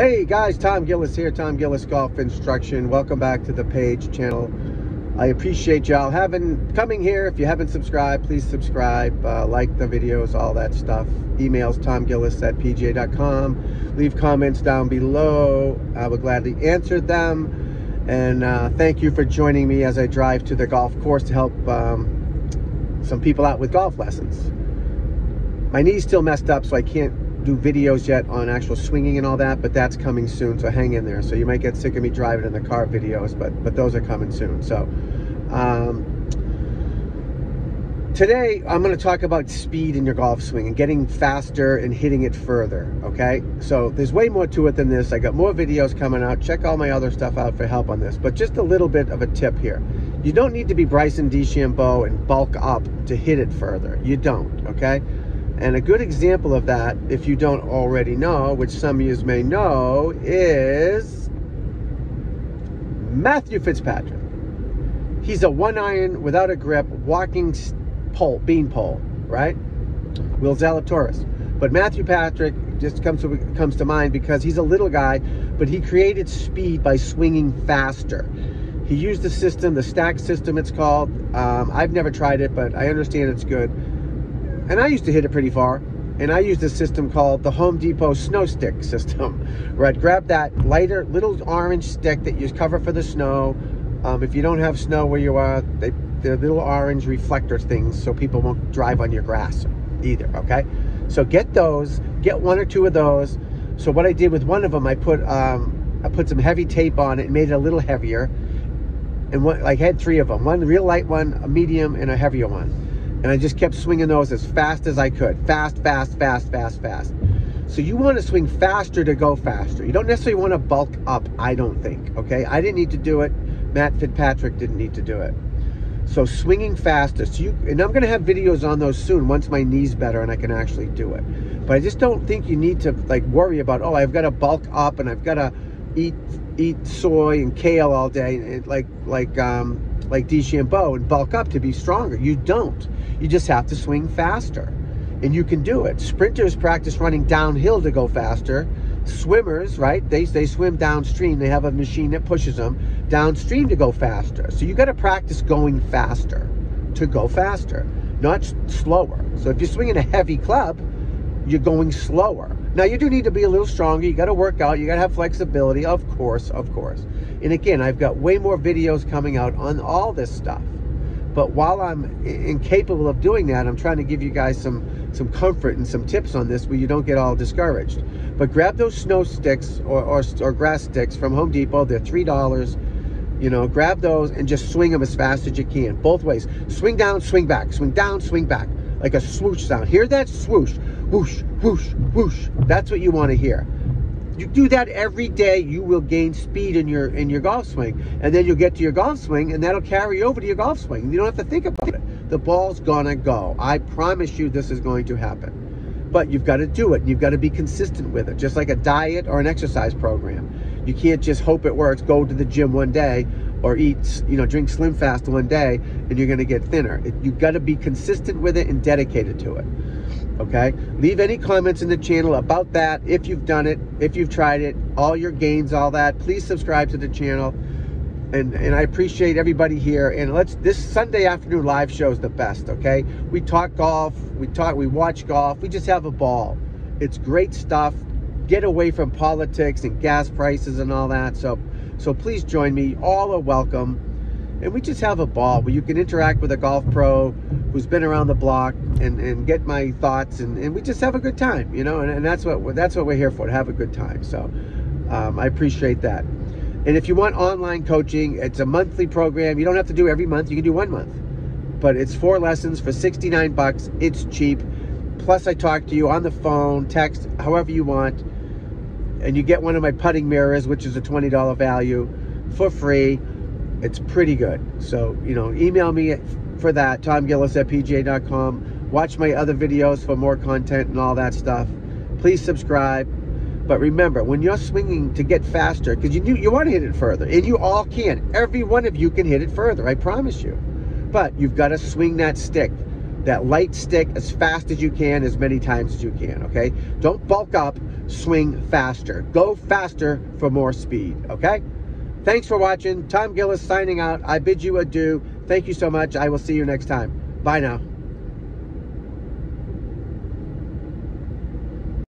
Hey guys, Tom Gillis here, Tom Gillis Golf Instruction. Welcome back to the page channel. I appreciate y'all having coming here. If you haven't subscribed, please subscribe, uh, like the videos, all that stuff. Emails tomgillis at pga.com. Leave comments down below. I will gladly answer them. And uh, thank you for joining me as I drive to the golf course to help um, some people out with golf lessons. My knee's still messed up, so I can't do videos yet on actual swinging and all that, but that's coming soon, so hang in there. So you might get sick of me driving in the car videos, but but those are coming soon. So um, today I'm going to talk about speed in your golf swing and getting faster and hitting it further. Okay, so there's way more to it than this. I got more videos coming out. Check all my other stuff out for help on this. But just a little bit of a tip here. You don't need to be Bryson DeChambeau and bulk up to hit it further. You don't. Okay and a good example of that, if you don't already know, which some of you may know, is Matthew Fitzpatrick. He's a one iron without a grip, walking pole, bean pole, right? Will Zalatoris. But Matthew Patrick just comes to comes to mind because he's a little guy, but he created speed by swinging faster. He used the system, the stack system, it's called. Um, I've never tried it, but I understand it's good and I used to hit it pretty far. And I used a system called the Home Depot snow stick system, where I'd grab that lighter little orange stick that you cover for the snow. Um, if you don't have snow where you are, they, they're little orange reflector things so people won't drive on your grass either, okay? So get those, get one or two of those. So what I did with one of them, I put um, I put some heavy tape on it and made it a little heavier. And I had three of them, one real light one, a medium, and a heavier one and I just kept swinging those as fast as I could. Fast, fast, fast, fast, fast. So you want to swing faster to go faster. You don't necessarily want to bulk up, I don't think, okay? I didn't need to do it. Matt Fitzpatrick didn't need to do it. So swinging faster. So you, and I'm going to have videos on those soon once my knee's better and I can actually do it. But I just don't think you need to like worry about, oh, I've got to bulk up and I've got to eat eat soy and kale all day, and like like um, like DeChambeau and bulk up to be stronger. You don't. You just have to swing faster. And you can do it. Sprinters practice running downhill to go faster. Swimmers, right? They, they swim downstream. They have a machine that pushes them downstream to go faster. So you got to practice going faster to go faster, not slower. So if you're swinging a heavy club, you're going slower. Now you do need to be a little stronger. You got to work out. You got to have flexibility, of course, of course. And again, I've got way more videos coming out on all this stuff. But while I'm incapable of doing that, I'm trying to give you guys some some comfort and some tips on this where you don't get all discouraged. But grab those snow sticks or, or, or grass sticks from Home Depot. They're three dollars. You know, grab those and just swing them as fast as you can, both ways. Swing down, swing back, swing down, swing back, like a swoosh sound. Hear that swoosh, whoosh, whoosh, whoosh. That's what you want to hear you do that every day, you will gain speed in your in your golf swing, and then you'll get to your golf swing, and that'll carry over to your golf swing. You don't have to think about it. The ball's gonna go. I promise you, this is going to happen. But you've got to do it. You've got to be consistent with it, just like a diet or an exercise program. You can't just hope it works. Go to the gym one day or eat, you know, drink Slim Fast one day, and you're going to get thinner. You've got to be consistent with it and dedicated to it okay? Leave any comments in the channel about that if you've done it if you've tried it all your gains all that. Please subscribe to the channel. And and i appreciate everybody here. And let's this sunday afternoon live show is the best okay? We talk golf we talk we watch golf we just have a ball. It's great stuff. Get away from politics and gas prices and all that. So so please join me. All are welcome and we just have a ball where you can interact with a golf pro who's been around the block and, and get my thoughts and, and we just have a good time you know and, and that's what that's what we're here for to have a good time. So um, I appreciate that. And if you want online coaching it's a monthly program. You don't have to do every month. You can do one month. But it's four lessons for 69 bucks. It's cheap. Plus I talk to you on the phone text however you want. And you get one of my putting mirrors which is a $20 value for free it's pretty good. So, you know, email me for that, tomgillis at pga.com. Watch my other videos for more content and all that stuff. Please subscribe. But remember, when you're swinging to get faster, because you, you want to hit it further, and you all can. Every one of you can hit it further, I promise you. But you've got to swing that stick that light stick as fast as you can, as many times as you can, okay? Don't bulk up, swing faster. Go faster for more speed, okay? Thanks for watching. Tom Gillis signing out. I bid you adieu. Thank you so much. I will see you next time. Bye now.